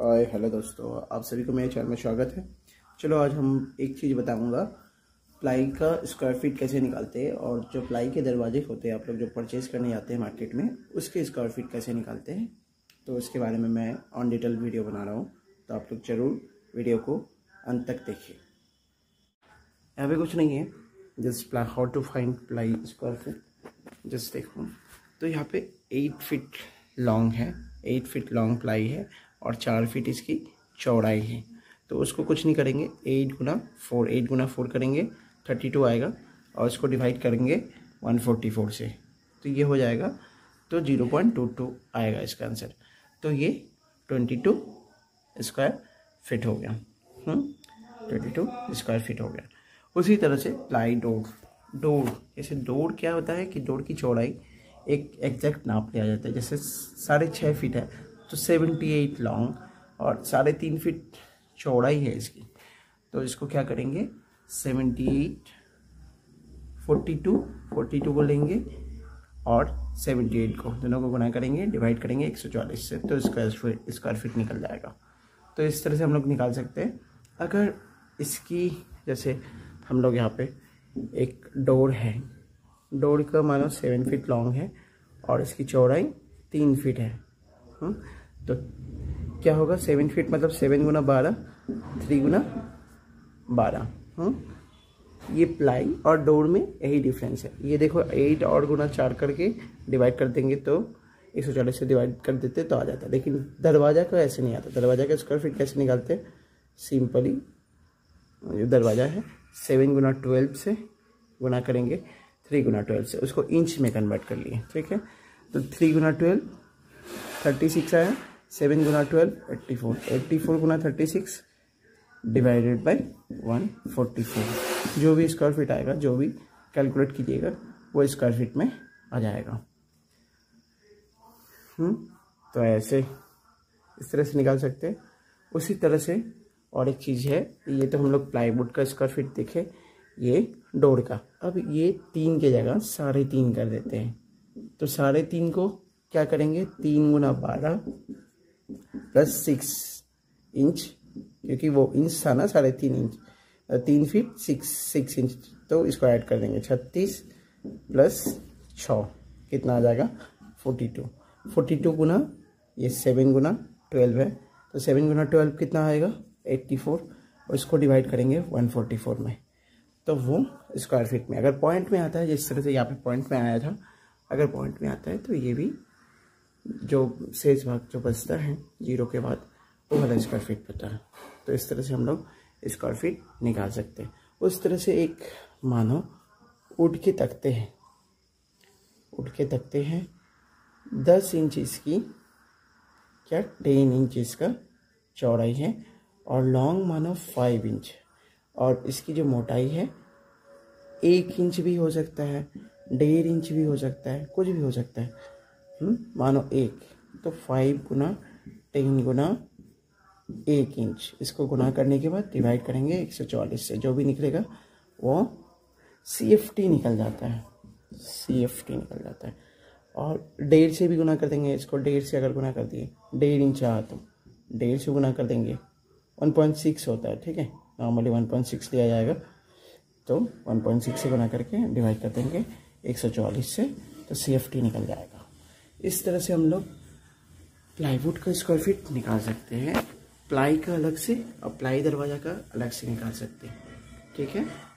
Hi hello दोस्तों, आप सभी को मेरे चैनल में स्वागत है। चलो आज हम एक चीज़ बताऊँगा, प्लाई का स्क्वायर फीट कैसे निकालते हैं और जो प्लाई के दरवाजे होते हैं, आप लोग जो परचेज करने जाते हैं मार्केट में, उसके स्क्वायर फीट कैसे निकालते हैं। तो उसके बारे में मैं ऑन डिटेल वीडियो बना रहा हूँ तो आप लोग ज़रूर वीडियो को अंत तक देखिए। यहाँ पे कुछ नहीं है just ply how to find ply square feet just देखो। तो यहाँ पे एट फिट लॉन्ग है एट फिट लॉन्ग प्लाई है। और चार फिट इसकी चौड़ाई है। तो उसको कुछ नहीं करेंगे। एट गुना फोर एट गुना फोर करेंगे थर्टी टू आएगा और इसको डिवाइड करेंगे वन फोर्टी फोर से। तो ये हो जाएगा तो ज़ीरो पॉइंट टू टू आएगा इसका आंसर तो ये ट्वेंटी टू स्क्वायर फिट हो गया। ट्वेंटी टू स्क्वायर फिट हो गया। उसी तरह से प्लाई डोर डोर जैसे डोर क्या होता है कि डोर की चौड़ाई एक एग्जैक्ट नाप लिया जाता है। जैसे साढ़े छः फीट है तो सेवेंटी एट लॉन्ग और साढ़े तीन फीट चौड़ाई है इसकी। तो इसको क्या करेंगे? Seventy eight forty two forty two को लेंगे और सेवेंटी एट को दोनों को गुना करेंगे डिवाइड करेंगे एक सौ चालीस से तो स्क्वायर स्क्वायर फीट निकल जाएगा। तो इस तरह से हम लोग निकाल सकते हैं। अगर इसकी, जैसे हम लोग यहाँ पे एक डोर है, डोर का मानो सेवन फीट लॉन्ग है और इसकी चौड़ाई तीन फीट है। हुँ? तो क्या होगा? सेवन फीट मतलब सेवन गुना बारह थ्री गुना बारह ये प्लाई और डोर में यही डिफरेंस है। ये देखो एट और गुना चार करके डिवाइड कर देंगे तो एक सौ चालीस से डिवाइड कर देते तो आ जाता। लेकिन दरवाज़ा का ऐसे नहीं आता? दरवाज़ा का स्क्वायर फीट कैसे निकालते? सिंपली जो दरवाज़ा है सेवन गुना ट्वेल्व से गुना करेंगे थ्री गुना ट्वेल्व से। उसको इंच में कन्वर्ट कर लिए, ठीक है? तो थ्री गुना ट्वेल्व थर्टी सिक्स आया, seven Guna twelve, eighty four. Eighty four Guna thirty six divided by one forty four जो भी स्क्वायर फीट आएगा, जो भी कैलकुलेट कीजिएगा, वो स्क्वायर फीट में आ जाएगा। हम्म तो ऐसे इस तरह से निकाल सकते हैं। उसी तरह से और एक चीज़ है, ये तो हम लोग प्लाईवुड का स्क्वायर फीट देखे, ये डोर का। अब ये तीन के जगह साढ़े तीन कर देते हैं। तो साढ़े तीन को क्या करेंगे? तीन गुना बारह प्लस सिक्स इंच क्योंकि वो इंच था ना, साढ़े तीन इंच तीन फीट सिक्स सिक्स इंच तो इसको ऐड कर देंगे। छत्तीस प्लस छ कितना आ जाएगा? फोर्टी टू फोर्टी टू गुना, ये सेवन गुना ट्वेल्व है। तो सेवन गुना ट्वेल्व कितना आएगा? एट्टी फोर और इसको डिवाइड करेंगे वन फोर्टी फोर में। तो वो स्क्वायर फीट में। अगर पॉइंट में आता है, जिस तरह से यहाँ पे पॉइंट में आया था, अगर पॉइंट में आता है तो ये भी जो सेज भाग जो बचता है ज़ीरो के बाद, वो वाला स्क्वायर फीट पता है। तो इस तरह से हम लोग स्क्वायर फीट निकाल सकते हैं। उस तरह से एक, मानो, उठ के तकते हैं। उठ के तकते हैं। दस इंच इसकी क्या टेन इंच इसका चौड़ाई है और लॉन्ग मानो फाइव इंच और इसकी जो मोटाई है, एक इंच भी हो सकता है, डेढ़ इंच भी हो सकता है, कुछ भी हो सकता हुँ? मानो एक। तो फाइव गुना टेन गुना एक इंच इसको गुना करने के बाद डिवाइड करेंगे एक सौ चौवालीस से। जो भी निकलेगा, वो सी एफ़ टी निकल जाता है। सी एफ़ टी निकल जाता है। और डेढ़ से भी गुना कर देंगे इसको। डेढ़ से अगर गुना कर दिए, डेढ़ इंच आ तो डेढ़ से गुना कर देंगे। वन पॉइंट सिक्स होता है, ठीक है? नॉर्मली वन पॉइंट सिक्स लिया जाएगा। तो वन पॉइंट सिक्स से गुना करके डिवाइड कर देंगे एक सौ चौवालीस से। तो सी एफ़ टी निकल जाएगा। इस तरह से हम लोग प्लाईवुड का स्क्वायर फीट निकाल सकते हैं। प्लाई का अलग से और प्लाई दरवाज़ा का अलग से निकाल सकते हैं। ठीक है?